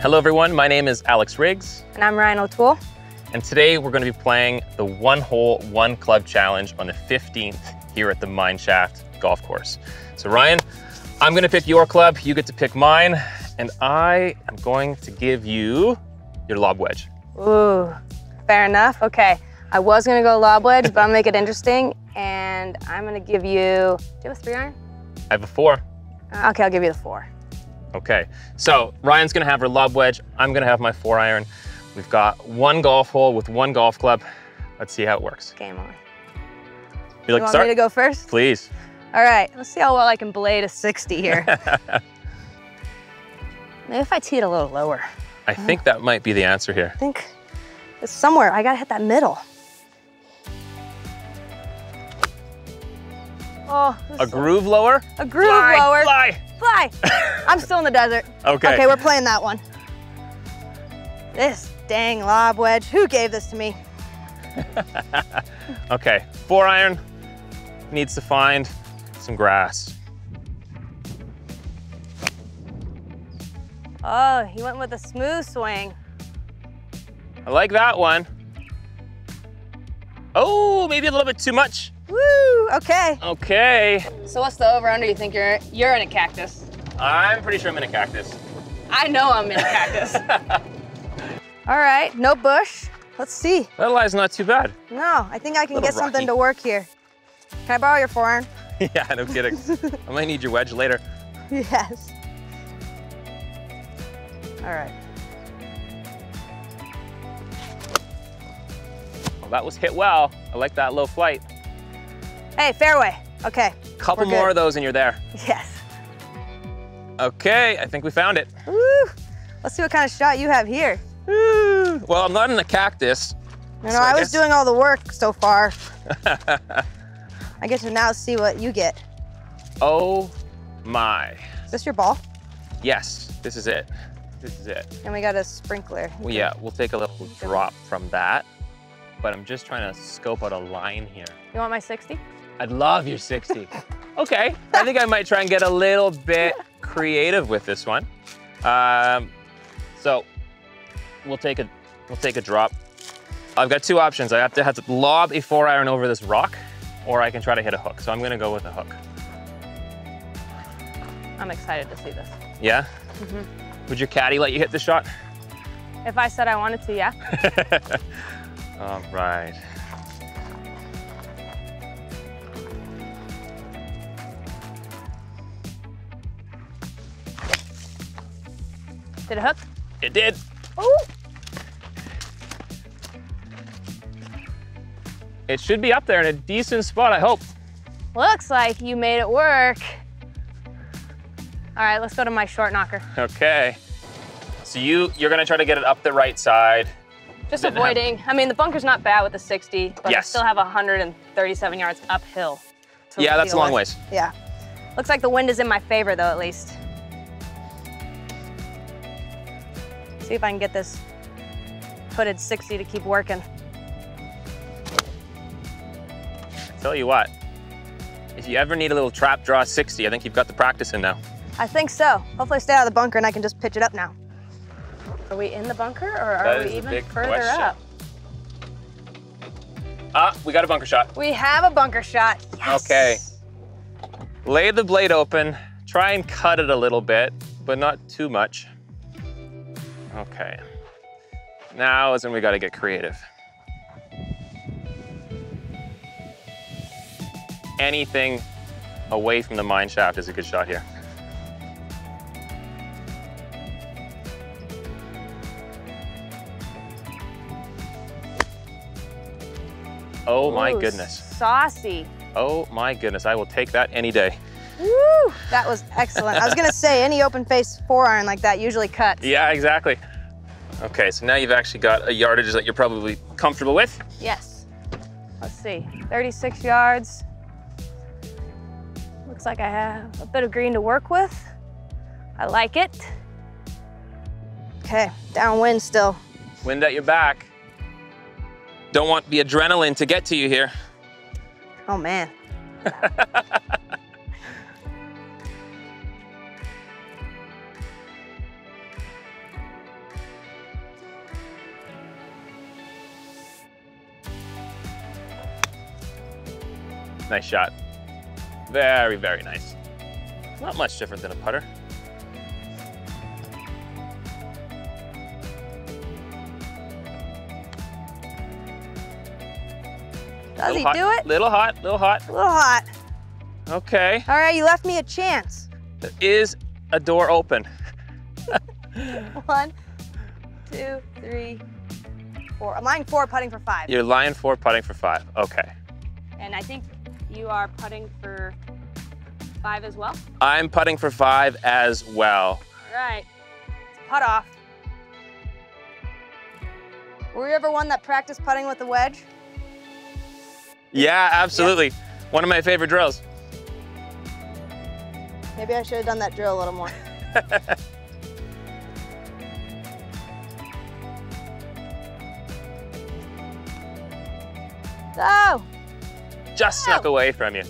Hello everyone, my name is Alex Riggs. And I'm Ryann O'Toole. And today we're going to be playing the one hole, one club challenge on the 15th here at the Mineshaft Golf Course. So Ryann, I'm going to pick your club, you get to pick mine, and I am going to give you your lob wedge. Ooh, fair enough. Okay, I was gonna go lob wedge, but I'm gonna make it interesting, and I'm gonna give you, do you have a three iron? I have a four. Uh, okay, I'll give you the four. Okay, so Ryann's gonna have her lob wedge, I'm gonna have my four iron. We've got one golf hole with one golf club. Let's see how it works. Game on. You like you to want start? me to go first? Please. All right, let's see how well I can blade a 60 here. Maybe if I tee it a little lower. I think that might be the answer here. I think it's somewhere. I gotta hit that middle. Oh, A groove lower? A groove Fly, lower. Fly. Fly. I'm still in the desert. Okay. Okay, we're playing that one. This dang lob wedge. Who gave this to me? Okay, four iron needs to find some grass. Oh, he went with a smooth swing. I like that one. Oh, maybe a little bit too much. Woo, okay. Okay. So what's the over under you think you're you're in a cactus? I'm pretty sure I'm in a cactus. I know I'm in a cactus. All right, no bush. Let's see. That lie's not too bad. No, I think I can Little get something to work here. Can I borrow your four iron? yeah, no kidding. I might need your wedge later. Yes. All right. Well, that was hit well. I like that low flight. Hey, fairway. Okay. Couple more good. of those and you're there. Yes. Okay, I think we found it. Woo. Let's see what kind of shot you have here. Woo. Well, I'm not in a cactus. Know, So I I, was doing all the work so far. I get to now see what you get. oh my. Is this your ball? Yes, this is it. This is it. And we got a sprinkler. Well, yeah, we'll take a little drop from that, but I'm just trying to scope out a line here. You want my 60? I'd love your 60. okay, I think I might try and get a little bit creative with this one. Um, so we'll take a we'll take a drop. I've got two options. I have to have to lob a four iron over this rock, or I can try to hit a hook. So I'm gonna go with a hook. I'm excited to see this. Yeah. Would your caddy let you hit the shot? If I said I wanted to, yeah. All right. Did it hook? It did. Ooh. It should be up there in a decent spot, I hope. Looks like you made it work. All right, let's go to my short knocker. Okay. So you you're gonna try to get it up the right side. Just Didn't have- avoiding, I mean, the bunker's not bad with the 60, but I still have 137 yards uphill. to Yeah, that's a long ways. Yeah. Looks like the wind is in my favor though, at least. See if I can get this hooded 60 to keep working. I tell you what, if you ever need a little trap draw 60, I think you've got the practice in now. I think so. Hopefully I stay out of the bunker and I can just pitch it up now. Are we in the bunker or are That we even further question. up? Ah, we got a bunker shot. We have a bunker shot. Yes. Okay. Lay the blade open, try and cut it a little bit, but not too much. Okay. Now is when we gotta get creative. Anything away from the mine shaft is a good shot here. Oh my Ooh, goodness. Saucy. Oh my goodness, I will take that any day. Woo! That was excellent. I was gonna say any open face four iron like that usually cuts. Yeah, exactly. Okay, so now you've actually got a yardage that you're probably comfortable with. Yes. Let's see. 36 yards. Looks like I have a bit of green to work with. I like it. Okay, downwind still. Wind at your back. Don't want the adrenaline to get to you here. Oh man. Nice shot. Very, very nice. Not much different than a putter. Does Little he hot, do it? Little hot, little hot. A little hot. Okay. All right, you left me a chance. There is a door open. One, two, three, four. I'm lying four, putting for five. You're lying four, putting for five. Okay. And I think you are putting for five as well. I'm putting for five as well. All right, let's putt off. Were you ever one that practiced putting with a wedge? Yeah, absolutely. One of my favorite drills. Maybe I should have done that drill a little more. Go! Just snuck away from you.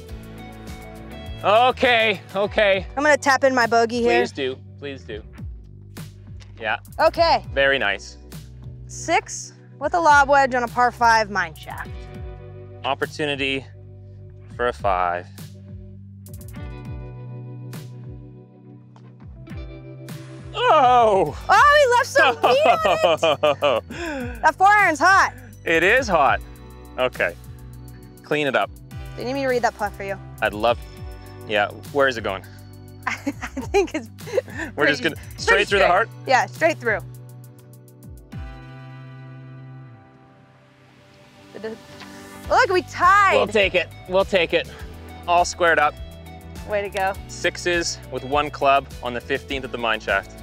Okay, okay. I'm gonna tap in my bogey here. Please do, please do. Yeah, Okay, very nice. six with a lob wedge on a par five mine shaft. Opportunity for a five. Oh! Oh, he left some meat on it! That four iron's hot. it is hot. Okay. Clean it up. Do you need me to read that putt for you? I'd love. Yeah, where is it going? I think it's We're just gonna straight through the heart. Yeah, straight through. Look, we tied. We'll take it. We'll take it. All squared up. Way to go. Sixes with one club on the 15th of the mine shaft.